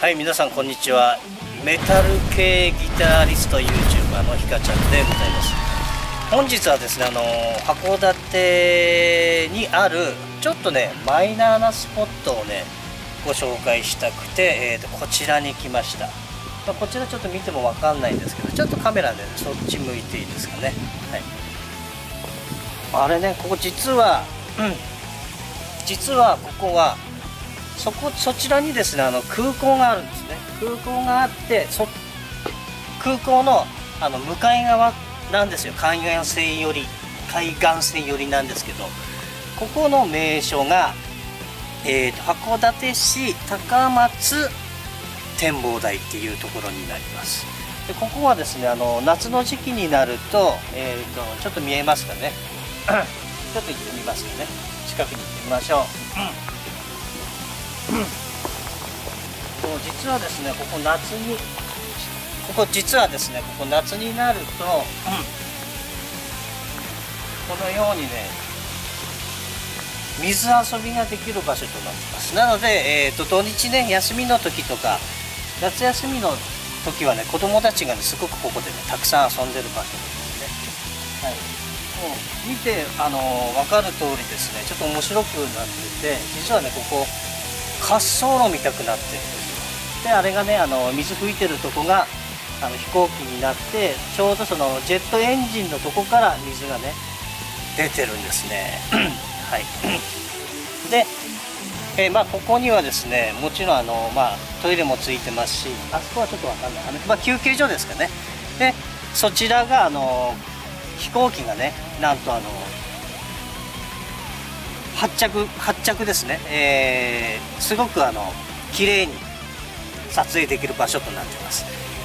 はい皆さんこんにちは。メタル系ギタリスト YouTuber のひかちゃんでございます。本日はですねあの函館にあるちょっとねマイナーなスポットをねご紹介したくて、えーと、こちらに来ました、まあ、こちらちょっと見ても分かんないんですけどちょっとカメラで、そっち向いていいですかね。はい。あれねここ実はうん。実はここはそこそちらにですねあの空港があるんですね。空港があってそ空港のあの向かい側なんですよ。海岸線より海岸線寄りなんですけどここの名所が、えーと、函館市高松展望台っていうところになります。でここはですねあの夏の時期になると,、えーと、ちょっと見えますかね。ちょっと行ってみますかね。近くに行ってみましょう、う実はですねここ夏にここ実はですねここ夏になると、うん、このようにね水遊びができる場所となってます。なので、えーと、土日ね休みの時とか夏休みの時はね子供たちがねすごくここでねたくさん遊んでる場所ですね。はい。もう見てあの分かる通りですねちょっと面白くなってて実はねここ滑走路見たくなって。るんですよであれがねあの水吹いてるとこがあの飛行機になってちょうどそのジェットエンジンのとこから水がね出てるんですね。はい。で、えー、まあ、ここにはですねもちろんあの、まあ、トイレもついてますしあそこはちょっとわかんない。あの、まあ、休憩所ですかね。でそちらがあの飛行機がねなんとあの発着発着ですね、えー、すごくあの綺麗に撮影できる場所となってます。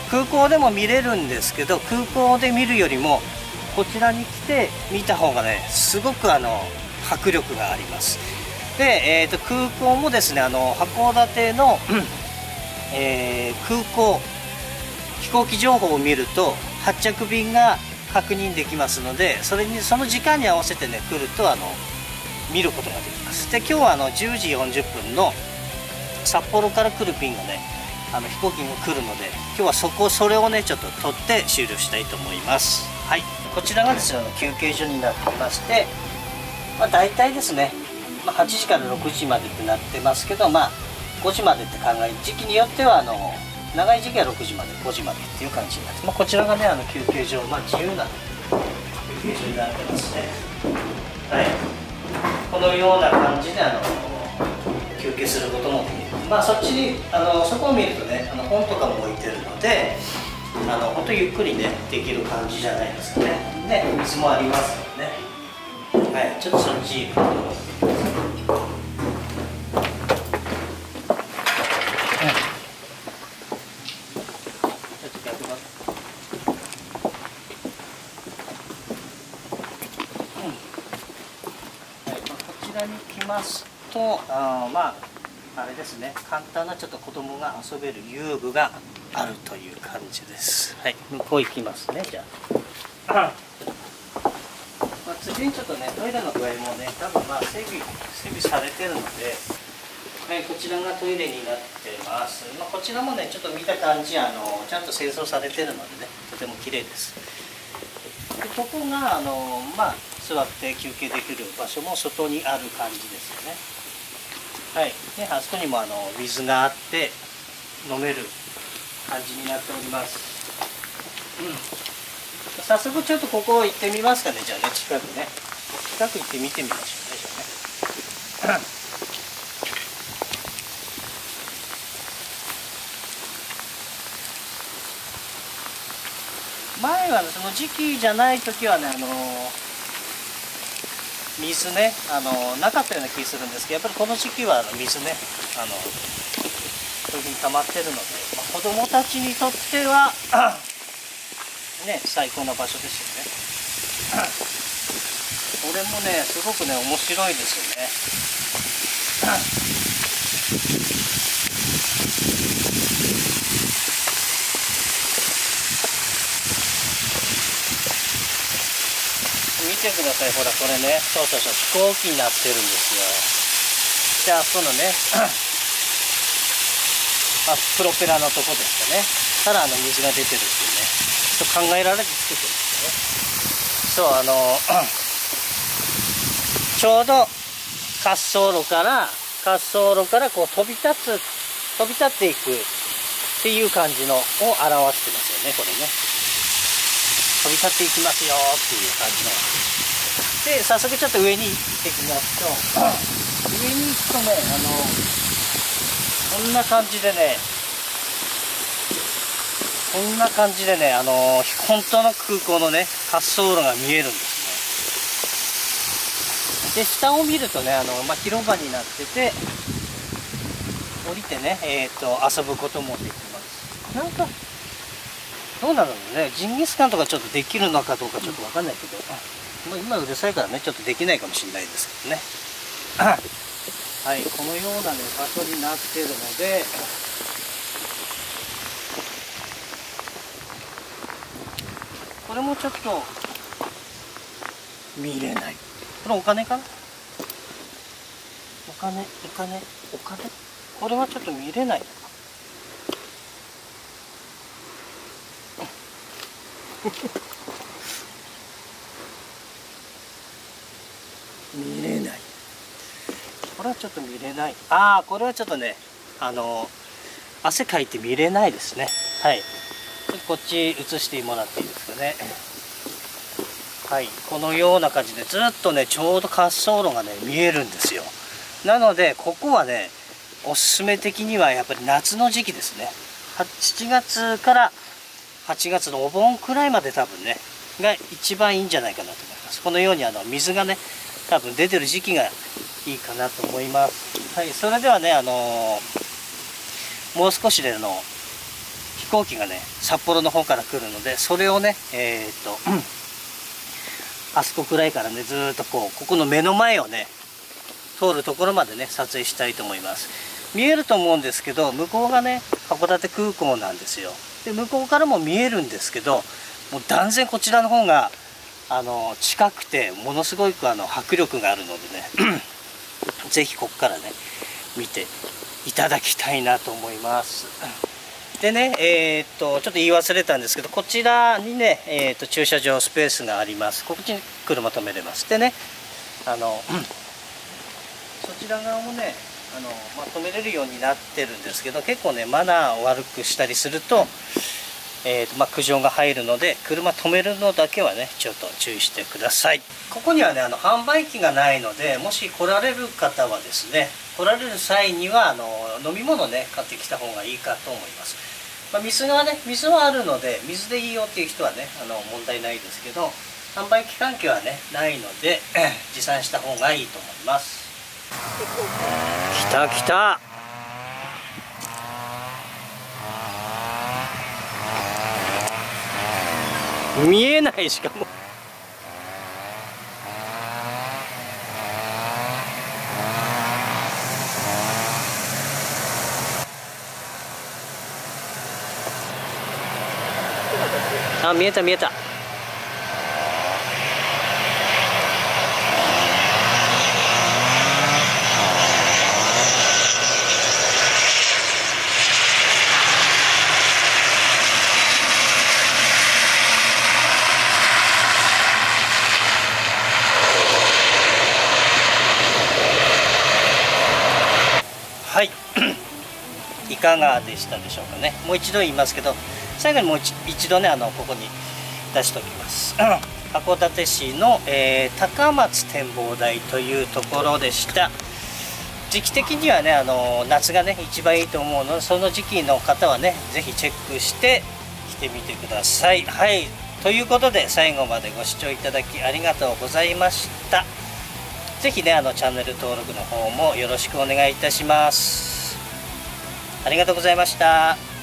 空港でも見れるんですけど空港で見るよりもこちらに来て見た方がねすごくあの迫力があります。で、えーと、空港もですねあの函館の、えー、空港飛行機情報を見ると発着便が確認できますのでそれにその時間に合わせてね来るとあの見ることができます。で今日はあの10時40分の札幌から来る便がねあの飛行機が来るので今日はそこそれをねちょっと取って終了したいと思います。はい。こちらがですね休憩所になってましてまあ大体ですね、まあ、8時から6時までってなってますけどまあ5時までって考え時期によってはあの長い時期は6時まで5時までっていう感じになって、まあ、こちらがねあの休憩所、まあ、自由な休憩所になってますね。はい。このような感じであの休憩することもできるまあそっちにあのそこを見るとねあの本とかも置いてるのであの本当ゆっくりねできる感じじゃないですかねね水もありますのでねはいちょっとそっち行くとらに来ますとあまああれですね。簡単なちょっと子供が遊べる遊具があるという感じです。はい。向こう行きますねじゃあ。まあ、次にちょっとねトイレの具合もね多分まあ整備整備されてるのではいこちらがトイレになってます、まあ、こちらもねちょっと見た感じあのちゃんと清掃されてるのでねとても綺麗です。でここがあのまあ座って休憩できる場所も外にある感じですよね。はい。であそこにもあの水があって飲める感じになっております。うん。早速ちょっとここ行ってみますかね。じゃあね近くね。近く行って見てみましょうねじゃあね。前はその時期じゃない時はねあの水ねあのなかったような気するんですけどやっぱりこの時期は水ねあのそういうふうに溜まってるので、まあ、子どもたちにとっては ね最高な場所ですよね。これもねすごくね面白いですよね。てください。ほらこれね。そうそうそう。飛行機になってるんですよ。であそのね あ、プロペラのとこですかね。からあの水が出てるっていうね。ちょっと考えられて作ってるんですよね。そうあの ちょうど滑走路から滑走路からこう飛び立つ飛び立っていくっていう感じのを表してますよねこれね。飛び立っていきますよっていう感じの。で早速ちょっと上に行ってきますと上に行くとねあのこんな感じでねこんな感じでねあの本当の空港のね滑走路が見えるんですで下を見るとねあの、まあ、広場になってて降りてね、えーと、遊ぶこともできます。なんかどうなるのね。ジンギスカンとかちょっとできるのかどうかちょっと分かんないけど、まあ、今うるさいからねちょっとできないかもしれないですけどね。はいこのようなね場所になってるので。これもちょっと。見れない。これお金かな？お金お金お金？これはちょっと見れない見れない。これはちょっと見れない。ああこれはちょっとねあの汗かいて見れないですね。はい。こっち映してもらっていいですかね。はい。このような感じでずっとねちょうど滑走路がね見えるんですよ。なのでここはねおすすめ的にはやっぱり夏の時期ですね。7月から8月のお盆くらいまで多分ねが一番いいんじゃないかなと思います。このようにあの水がね多分出てる時期がいいかなと思います。はいそれではねあのー、もう少しでの飛行機がね札幌の方から来るのでそれをねえー、っとあそこくらいからねずっとこうここの目の前をね通るところまでね撮影したいと思います。見えると思うんですけど向こうがね函館空港なんですよ。で向こうからも見えるんですけどもう断然こちらの方があの近くてものすごくあの迫力があるのでね 是非ここからね見ていただきたいなと思いますでね、えー、っと、ちょっと言い忘れたんですけど、こちらにね、えー、っと、駐車場スペースがあります。こっちに車止めれます。でね、あの、そちら側もね、あの、まあ、止めれるようになってるんですけど、結構ね、マナーを悪くしたりすると、えーとまあ、苦情が入るので車止めるのだけはねちょっと注意してください。ここにはねあの販売機がないのでもし来られる方はですね来られる際にはあの飲み物ね買ってきた方がいいかと思います。まあ、水がね水はあるので水でいいよっていう人はねあの問題ないですけど販売機関係はねないので持参した方がいいと思います。来た来た。見えないしかも。あ見えた見えた。はい。いかがでしたでしょうかね。もう一度言いますけど最後にもう一度ねあのここに出しておきます。函館市の、えー、高松展望台というところでした。時期的にはねあの夏がね一番いいと思うのでその時期の方はね是非チェックして来てみてください。はい。ということで最後までご視聴いただきありがとうございました。是非ねあのチャンネル登録の方もよろしくお願いいたします。ありがとうございました。